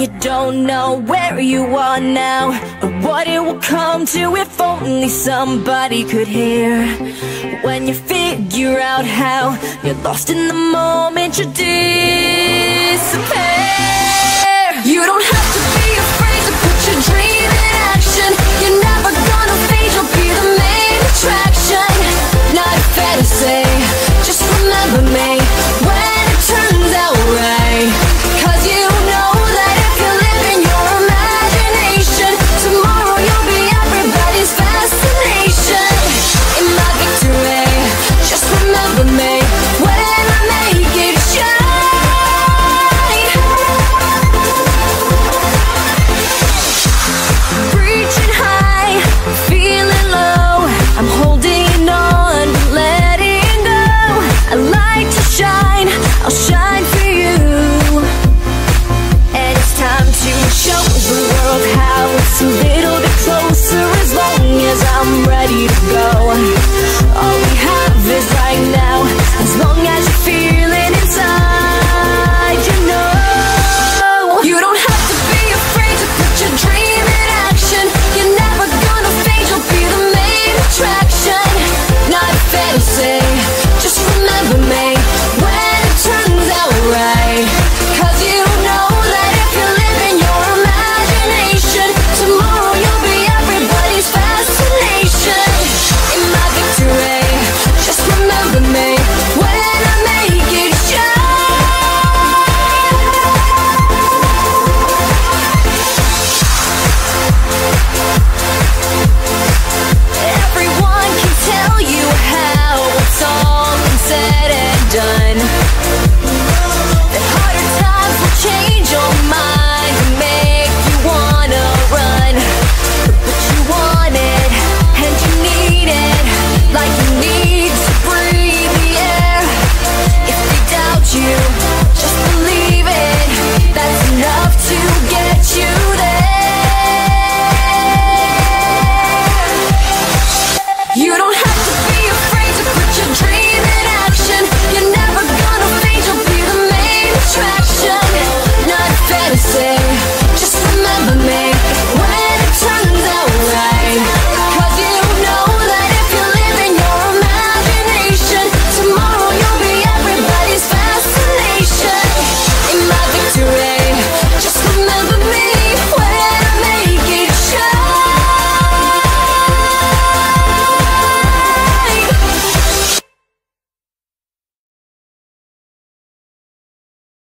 you don't know where you are now. Or what it will come to if only somebody could hear. When you figure out how You're lost in the moment, you disappear. You don't have to Ready to go. like you need.